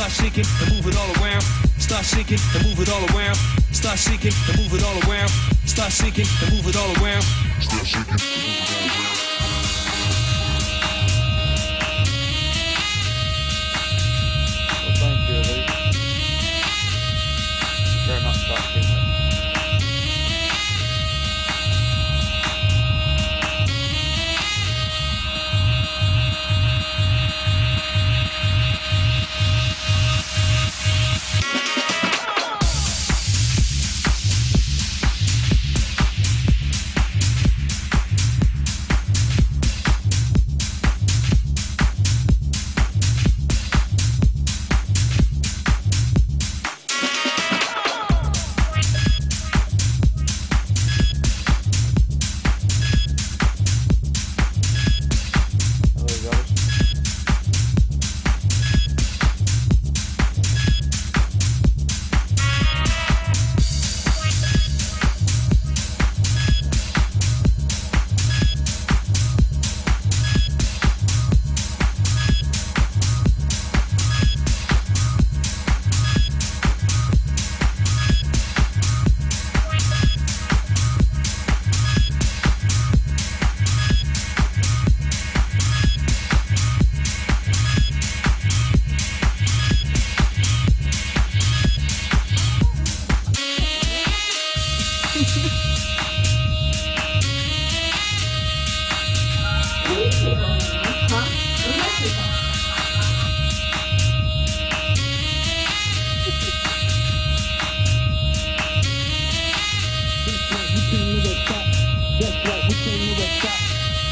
Start shaking and move it all around. Start shaking and move it all around. Start shaking and move it all around. Start shaking and move it all around. Start seeking to move it all around.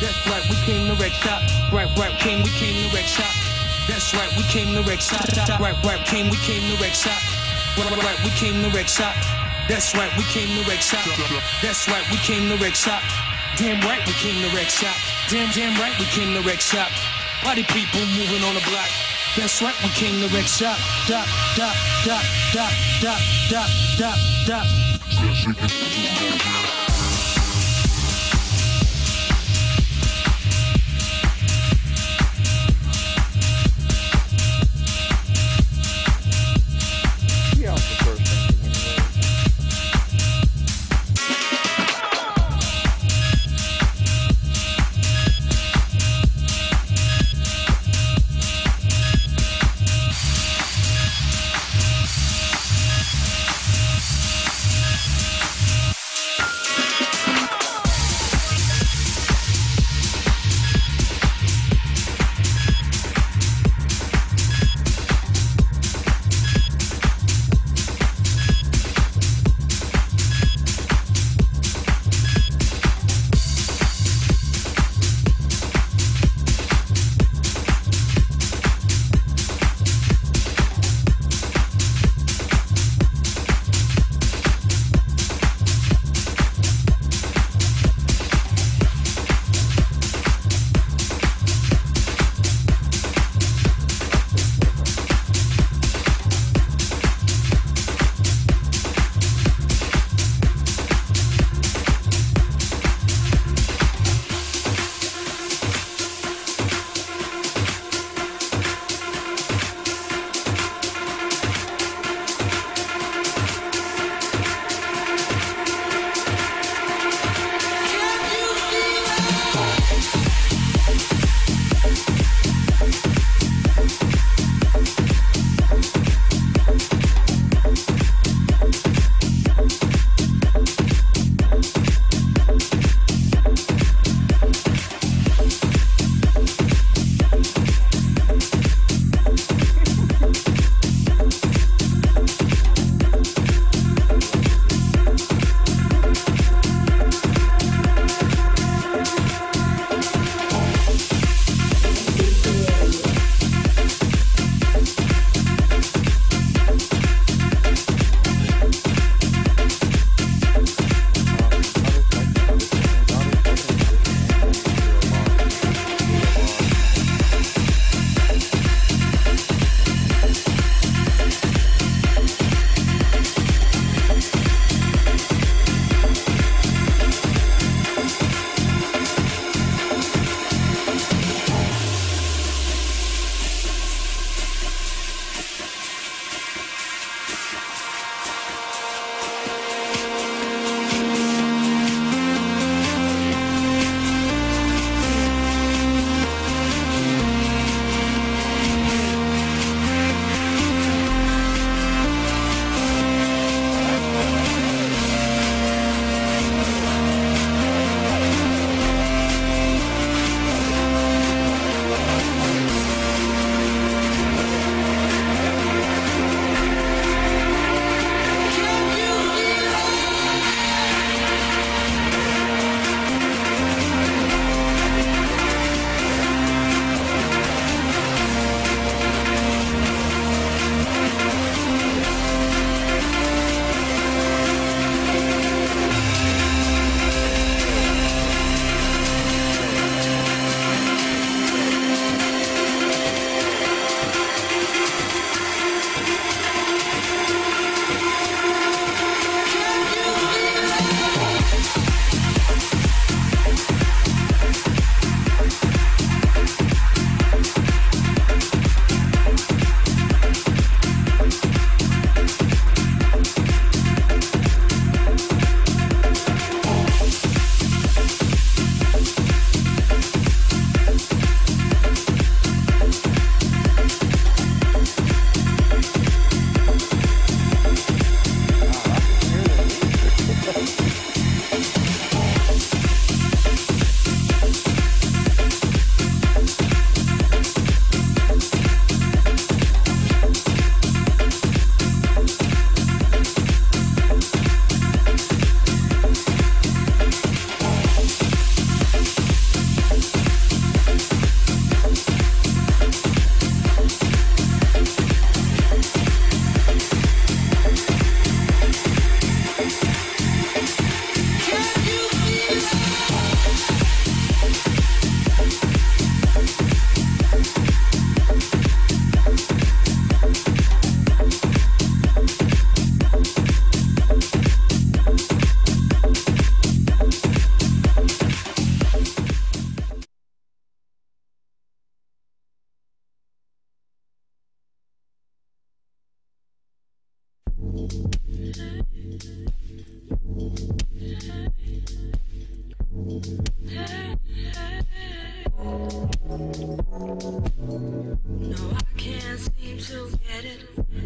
That's right, we came to wreck shop. Right, right, came, we came to wreck shop. That's right, we came to wreck shop. Right, right, came, we came to wreck shop. Right, right, we came to wreck shop. That's right, we came to wreck shop. That's right, we came to wreck shop. Damn right, we came to wreck shop. Damn, damn right, we came to wreck shop. Party people moving on the block. That's right, we came to wreck shop. Dot, dot, dot, dot, dot, dot, dot, dot.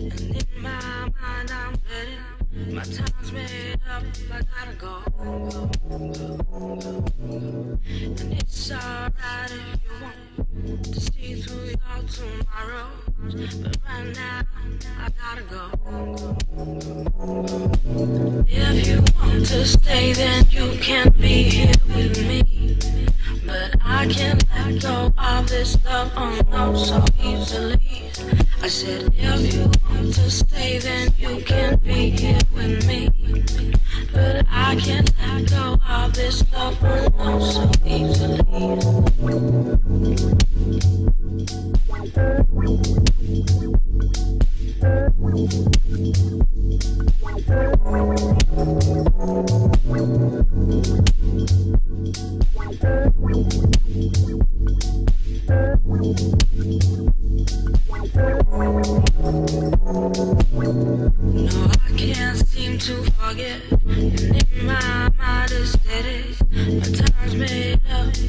And in my mind, I'm ready. My time's made up, I gotta go. go. And it's alright if you want to see through your tomorrows.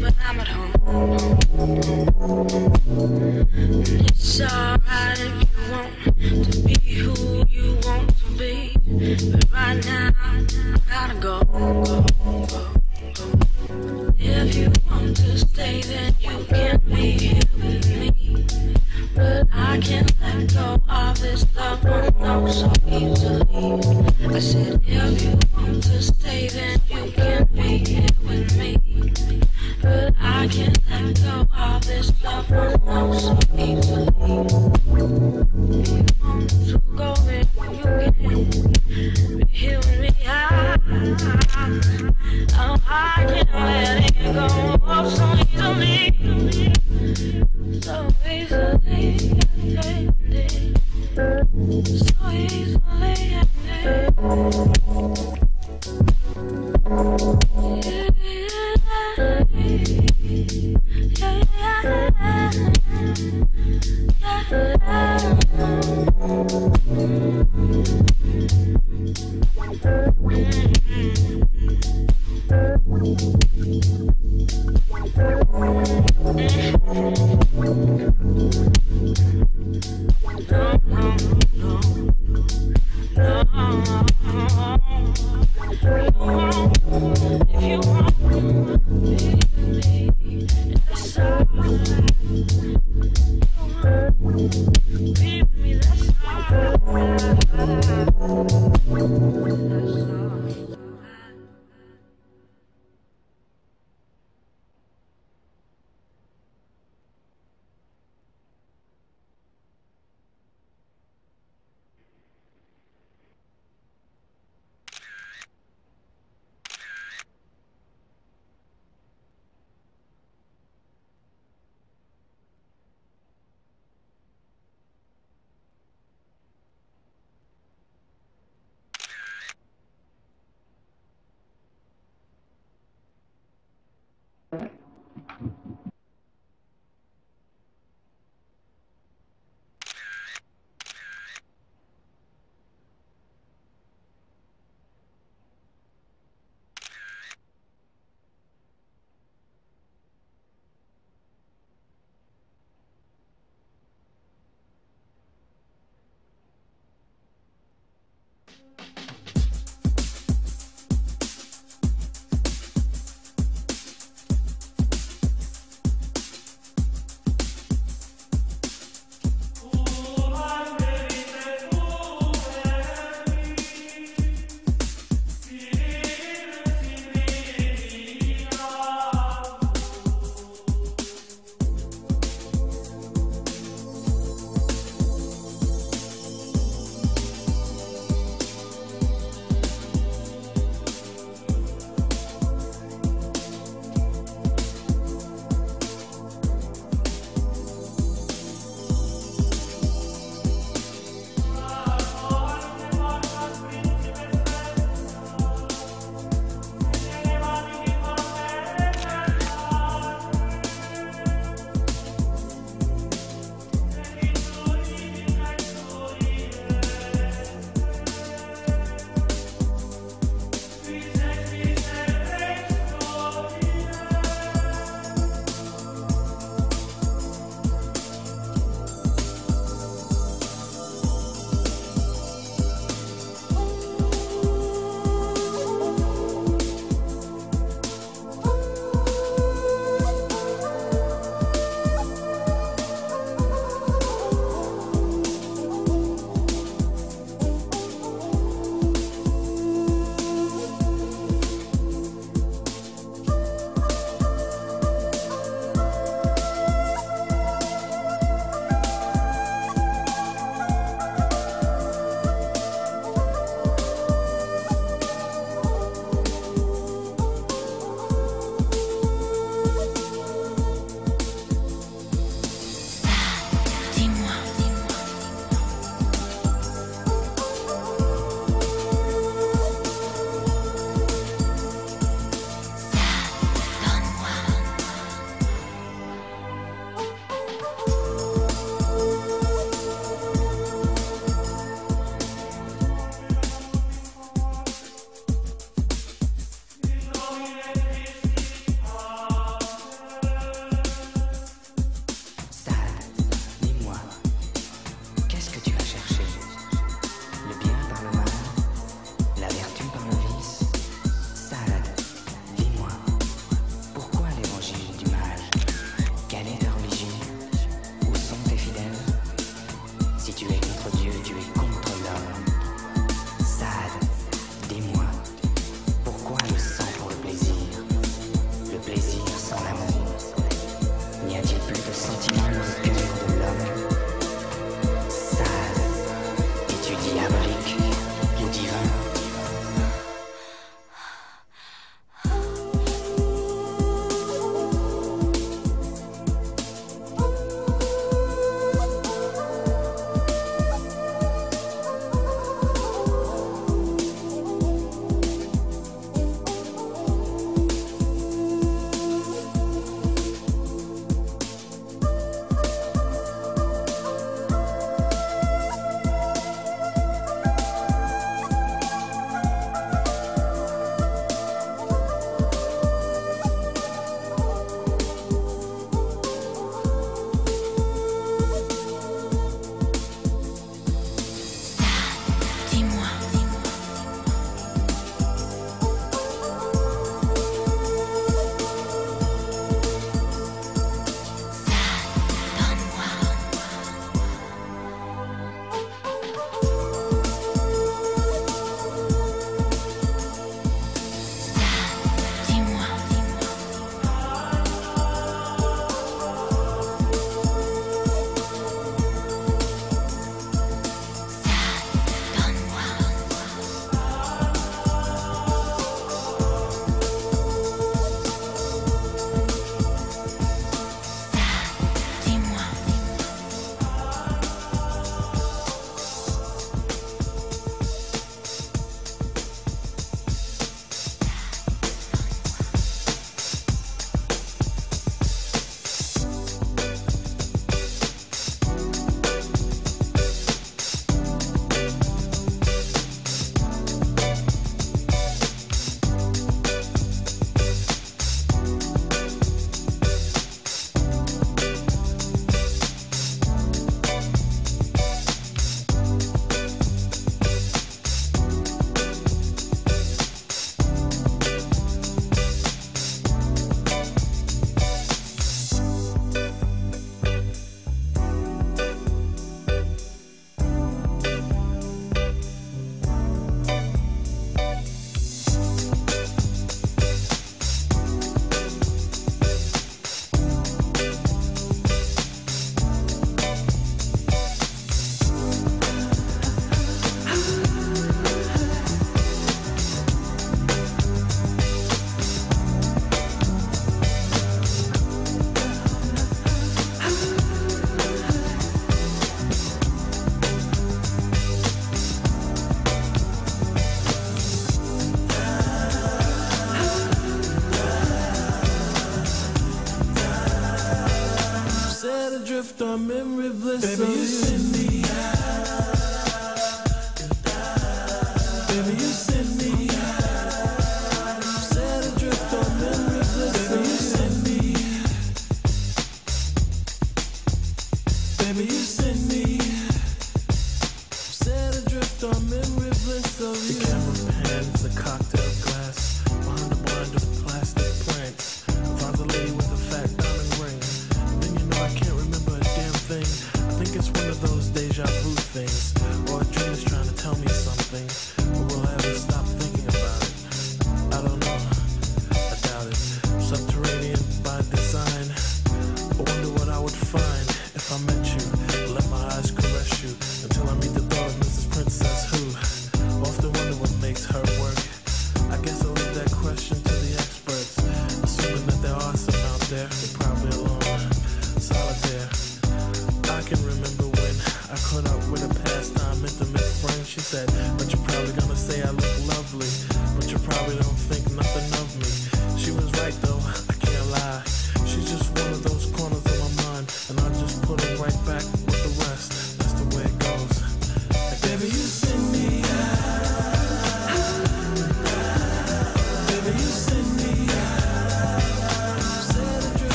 But I'm at home. It's alright if you want to be who you want to be. But right now, I gotta go. If you want to stay, then you can be here with me. But I can't let go of this love so easily. we ain't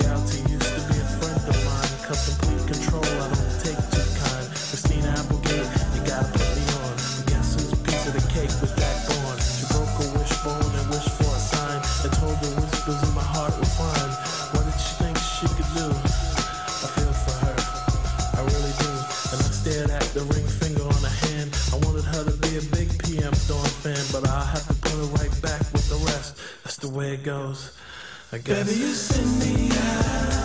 Reality I guess. Baby,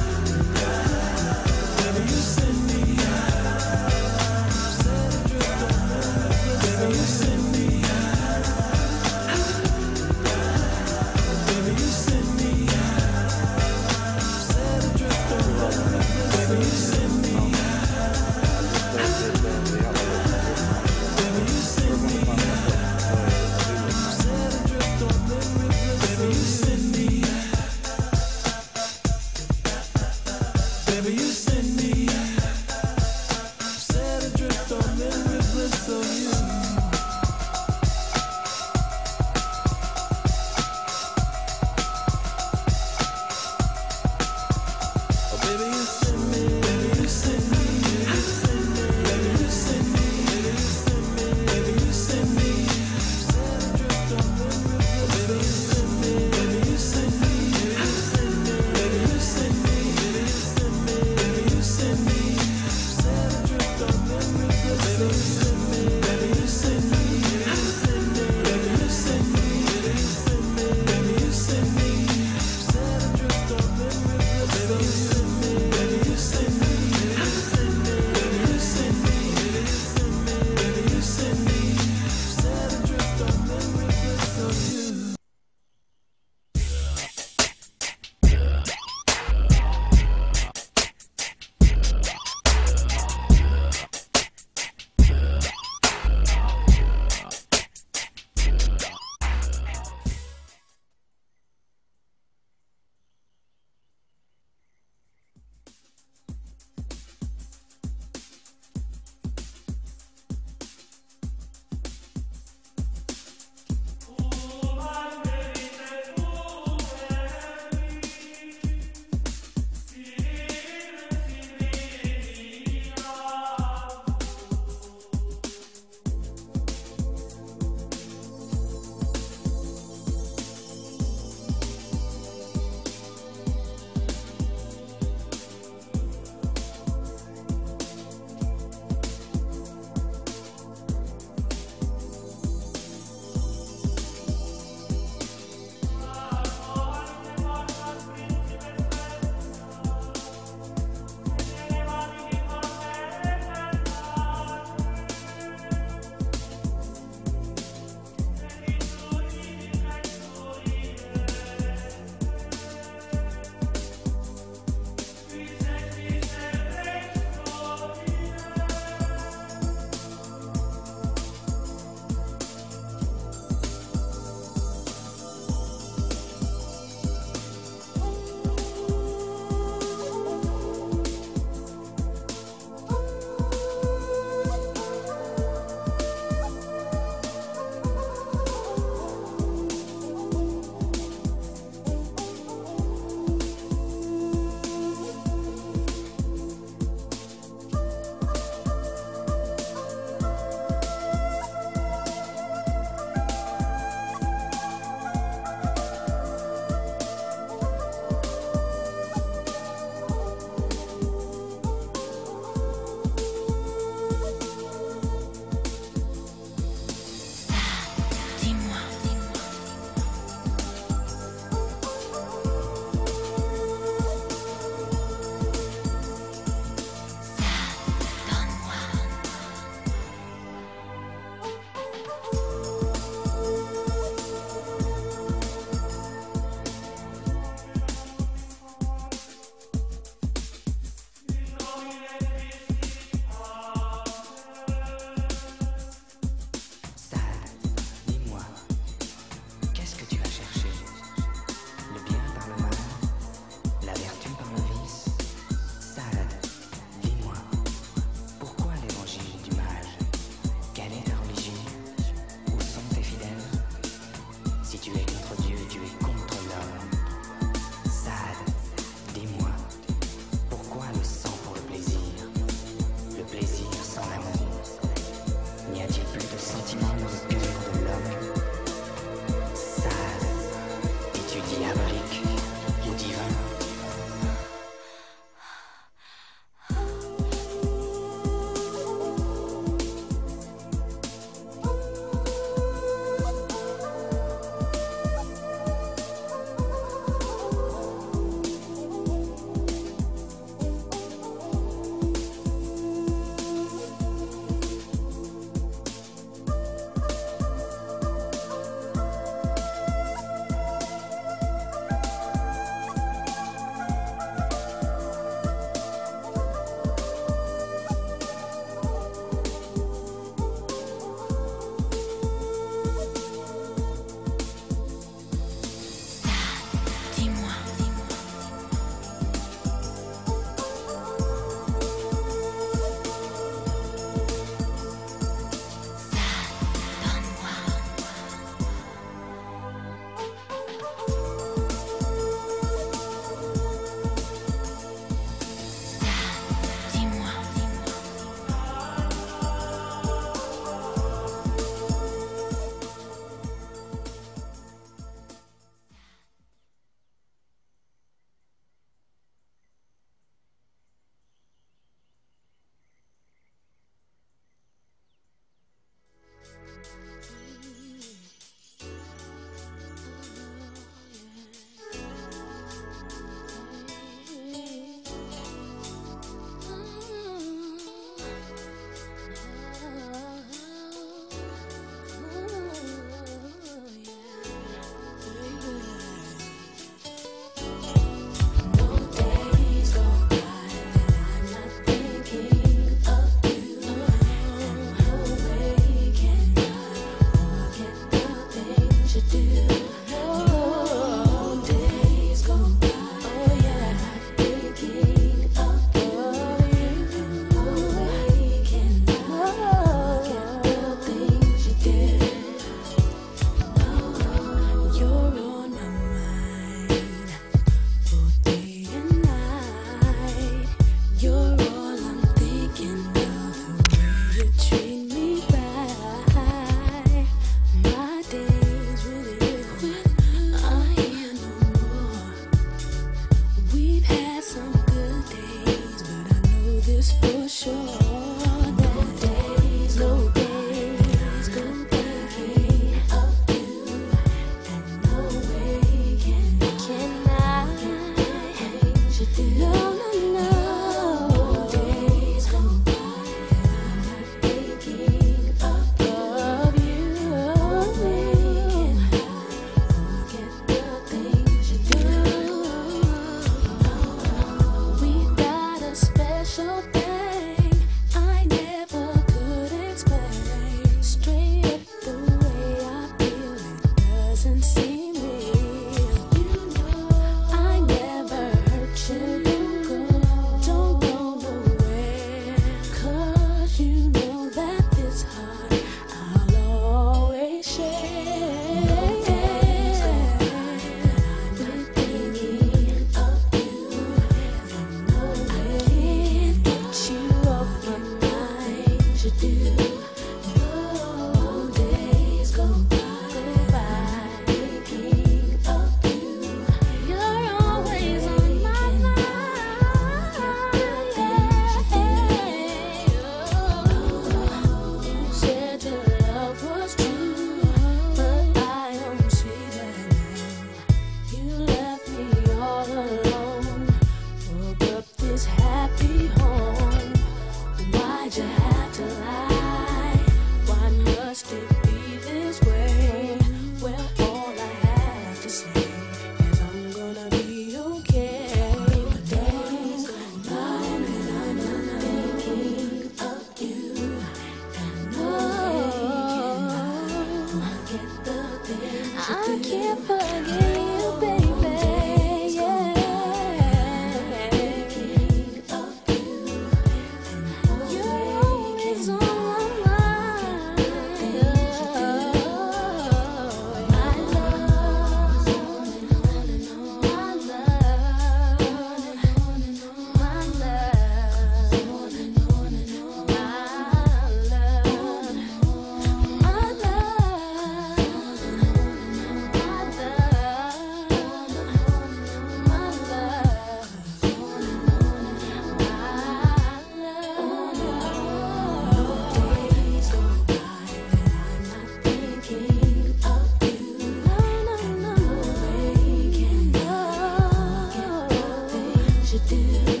do.